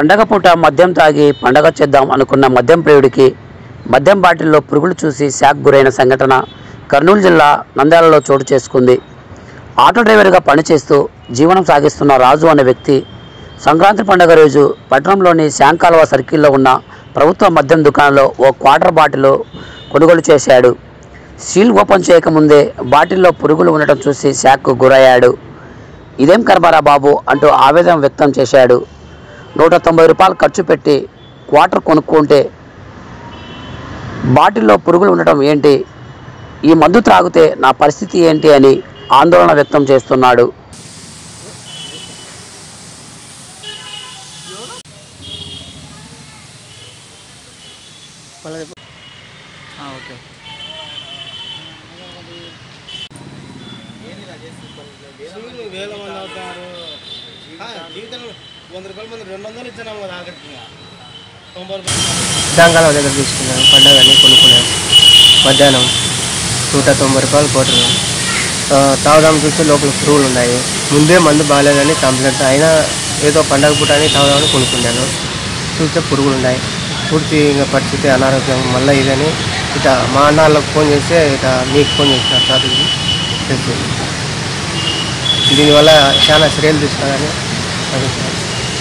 పండగ పూట మద్యం తాగి పండగ చేద్దాం అనుకున్న మద్యం ప్రియుడికి మద్యం బాటిల్లో పురుగులు చూసి శాక్ గురైన సంఘటన కర్నూలు జిల్లా నంద్యాలలో చోటు చేసుకుంది. ఆటో డ్రైవర్గా పనిచేస్తూ జీవనం సాగిస్తున్న రాజు అనే వ్యక్తి సంక్రాంతి పండుగ రోజు పట్టణంలోని శాంకాల్వ సర్కిల్లో ఉన్న ప్రభుత్వ మద్యం దుకాణంలో ఓ క్వార్టర్ బాటిల్ కొనుగోలు చేశాడు. సీల్ ఓపెన్ చేయకముందే బాటిల్లో పురుగులు ఉండటం చూసి శాక్కు గురయ్యాడు. ఇదేం కర్మారా బాబు? అంటూ ఆవేదన వ్యక్తం చేశాడు. నూట తొంభై రూపాయలు ఖర్చు పెట్టి క్వార్టర్ కొనుక్కుంటే బాటిల్లో పురుగులు ఉండటం ఏంటి? ఈ మందు త్రాగితే నా పరిస్థితి ఏంటి అని ఆందోళన వ్యక్తం చేస్తున్నాడు. ఓకే. వేల మంది అవుతారు. జీవితంలో వంద రూపాయల మంది రెండు వందలు ఇచ్చినాము కదా ఆఖరికి తొంభై రూపాయలు దగ్గర తీసుకున్నాను. పండగని కొనుక్కున్నాను. మధ్యాహ్నం నూట తొంభై రూపాయలు కోటరు తాగుదాం చూస్తే లోపల పురుగులు ఉన్నాయి. ముందే మందు బాగాలేదని కంప్లైంట్. అయినా ఏదో పండగ పూట అని తాగుదామని కొనుక్కున్నాను. చూస్తే పురుగులు ఉన్నాయి. పూర్తి ఇంకా పరిస్థితి అనారోగ్యం. మళ్ళీ ఇదని ఇట మా అన్నాళ్ళకు ఫోన్ చేస్తే ఇట మీకు ఫోన్ చేసిన సార్ తెలిసింది దీనివల్ల చాలా చర్యలు తీసుకోవాలని everything.